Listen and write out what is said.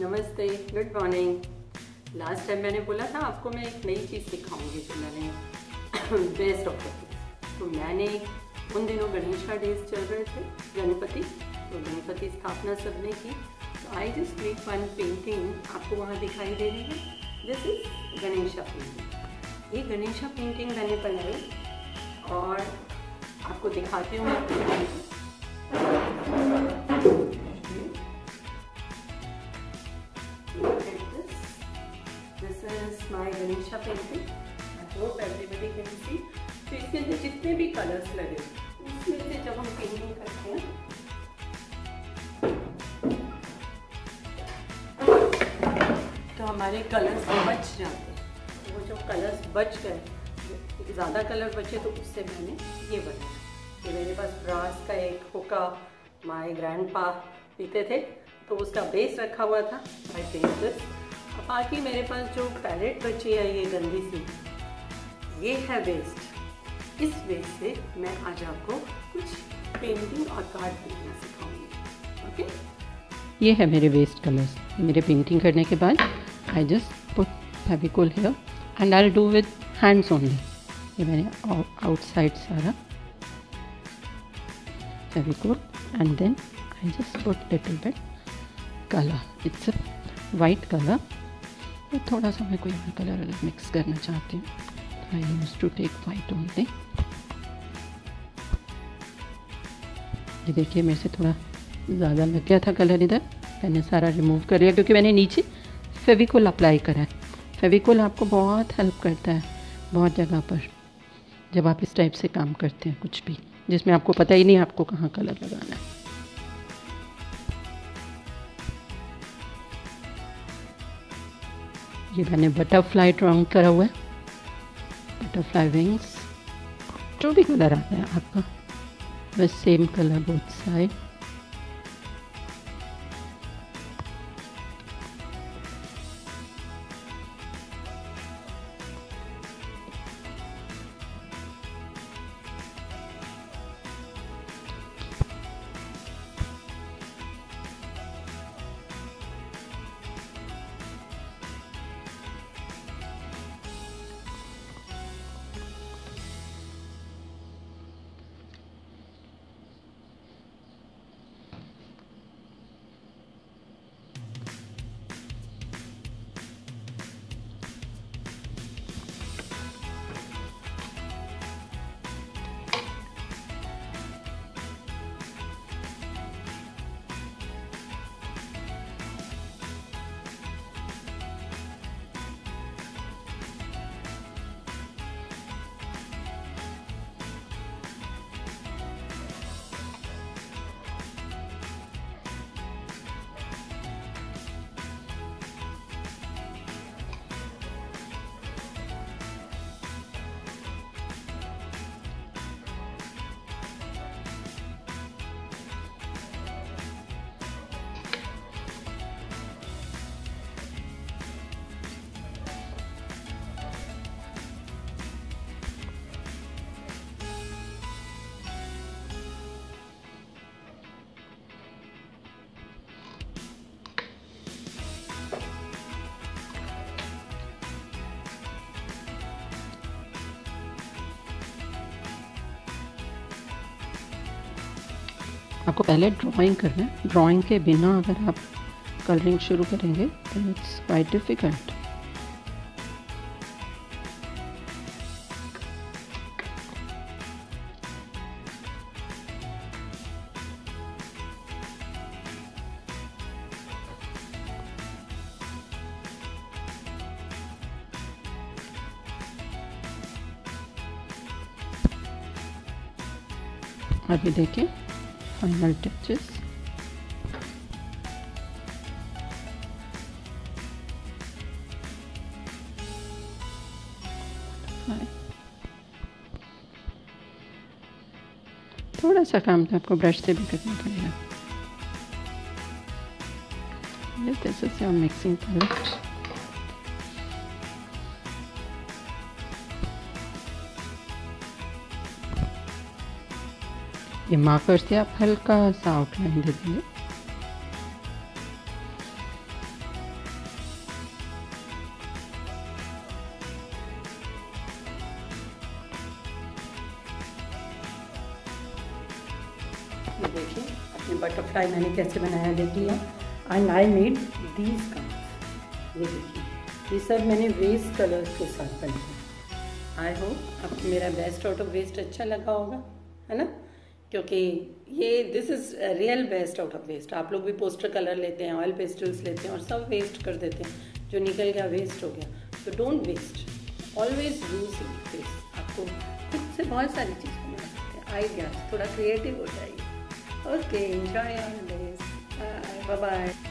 नमस्ते good morning last time मैंने बोला था आपको मैं एक नई चीज़ सिखाऊँगी जो मैंने बेस्ट ऑफ़ तो मैंने उन दिनों गणेश का डेज़ चल रहे थे, गणपति तो गणपति स्थापना सबने की. तो I just make one painting आपको वहाँ दिखाई दे रही है. दिस इज़ गणेशा पेंटिंग ये गणेशा पेंटिंग मैंने बनाई और आपको दिखाती हूँ जितने भी कलर्स लगे। उसमें से जब हम पेंटिंग करते हैं। तो हमारे कलर्स बच जाते हैं। वो जो कलर्स बच गए ज़्यादा कलर बचे तो उससे मैंने ये बनाया। कि मेरे पास ब्रास का एक हुक्का माय ग्रैंड पा पीते थे तो उसका बेस रखा हुआ था। आई थिंक दिस बाकी मेरे पास जो पैलेट बची है ये गंदी सी ये है वेस्ट इस वेस्ट से मैं आज आपको कुछ पेंटिंग और कार्ड बनाना सिखाऊँगी ओके ये है मेरे वेस्ट कलर्स मेरे पेंटिंग करने के बाद I just put Fevicol here and I do with hands only ये मैंने आउटसाइड सारा Fevicol and then I just put little bit colour it's a white colour मैं थोड़ा सा मैं कोई और कलर अलग मिक्स करना चाहती हूँ। I use to take white only ये देखिए मेरे से थोड़ा ज़्यादा लग गया था कलर इधर। मैंने सारा रिमूव कर लिया क्योंकि मैंने नीचे फेविकोल अप्लाई करा है। फेविकोल आपको बहुत हेल्प करता है, बहुत जगह पर, जब आप इस टाइप से काम करते हैं कुछ भी, जिसमें आपको पता ही नहीं आपको कहाँ कलर लगाना है। ये मैंने बटरफ्लाई ड्राउंग करा हुआ है बटरफ्लाई विंग्स जो भी कलर आता है आपका। बस सेम कलर बोथ साइड आपको पहले ड्राइंग करना है। ड्राइंग के बिना अगर आप कलरिंग शुरू करेंगे तो इट्स क्वाइट डिफ़िकल्ट अभी देखिए final touches थोड़ा सा काम तो आपको ब्रश से भी करना पड़ेगा this is your mixing palette ये मार्कर से आप हल्का सा आउटलाइन दे देंगे देखिए बटरफ्लाई मैंने कैसे बनाया देखिए and I made these colours ये देखिए, ये सब मैंने वेस्ट कलर्स के साथ बनाया आई होप आपको मेरा बेस्ट आउट ऑफ़ वेस्ट अच्छा लगा होगा, है ना? क्योंकि ये this is real waste out of waste आप लोग भी पोस्टर कलर लेते हैं ऑयल पेस्टल्स लेते हैं और सब वेस्ट कर देते हैं, जो निकल गया वेस्ट हो गया। तो don't waste always use waste आपको खुद से बहुत सारी चीज़ें मिल सकते हैं। आइडियाज़ थोड़ा क्रिएटिव हो जाइए। Okay enjoy on bye bye